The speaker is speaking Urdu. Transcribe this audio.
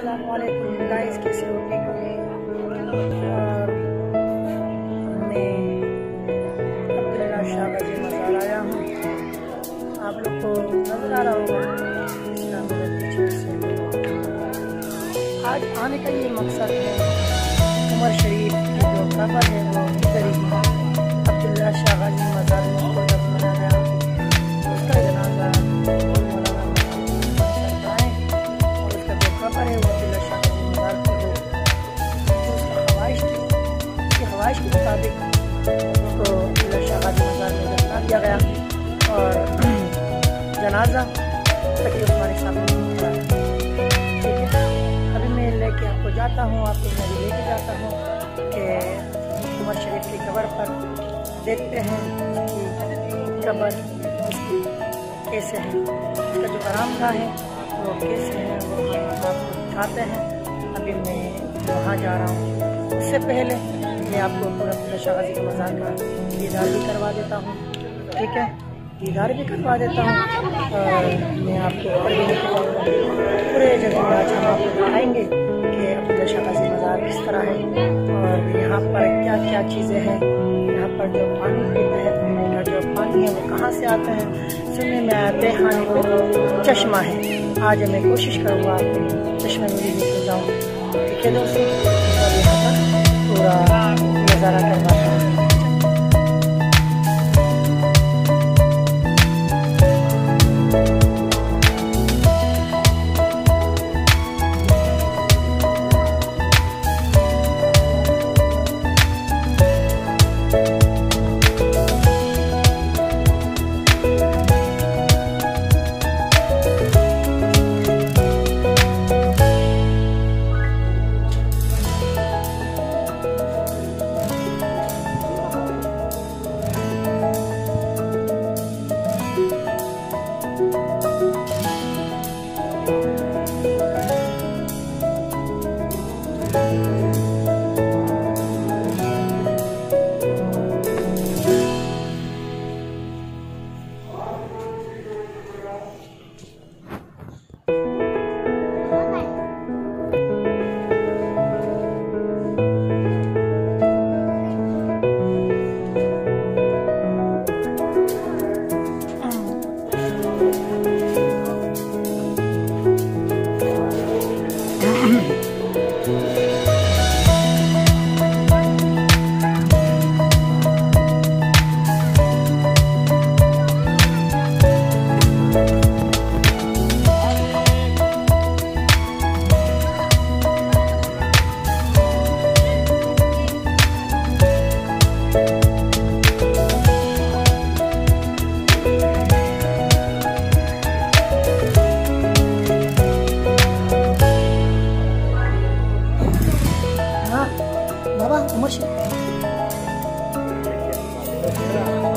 السلام علیکم. گائز کیسے ہو؟ ٹھیک اور میں عبداللہ شاہ بجے مزار آیا ہوں، آپ لوگ کو نظر آ رہا ہوگا اسلام پیچھے سے۔ آج آنے کا یہ مقصد ہے، عمر شریف کی جو قبر ہے، وہ ادھر اس کو عبداللہ شاہ مزار میں دفنا دیا گیا اور جنازہ تقی عثمانی صاحب نے پڑھایا ٹھیک ہے۔ ابھی میں لے کے آپ کو جاتا ہوں، آپ کو میں لے کے جاتا ہوں کہ عمر شریف کی قبر پر دیکھتے ہیں اس کی قبر اس کی کیسے ہے اس کا جو آرام گاہ ہے وہ کیسے ہے وہ آپ کو دکھاتے ہیں۔ ابھی میں وہاں جا رہا ہوں۔ اس سے پہلے میں آپ کو پورا پورا شاہ غازی کے مزار کا دیدار بھی کروا دیتا ہوں۔ ٹھیک ہے؟ دیدار بھی کروا دیتا ہوں۔ اور میں آپ کو اوپر بھی گا پورے جگہ آج ہم آپ کو دکھائیں گے کہ عبداللہ شاہ غازی مزار کس طرح ہے اور یہاں پر کیا کیا چیزیں ہیں۔ یہاں پر جو پانی پیتا ہے کا جو پانی ہے، وہ کہاں سے آتا ہے؟ سننے میں آتے خانے کو چشمہ ہے۔ آج میں کوشش کروں گا آپ کو چشمے میں بھی لے کے جاؤں۔ ٹھیک ہے دوستوں اور یہاں پر پورا نظارہ Yeah.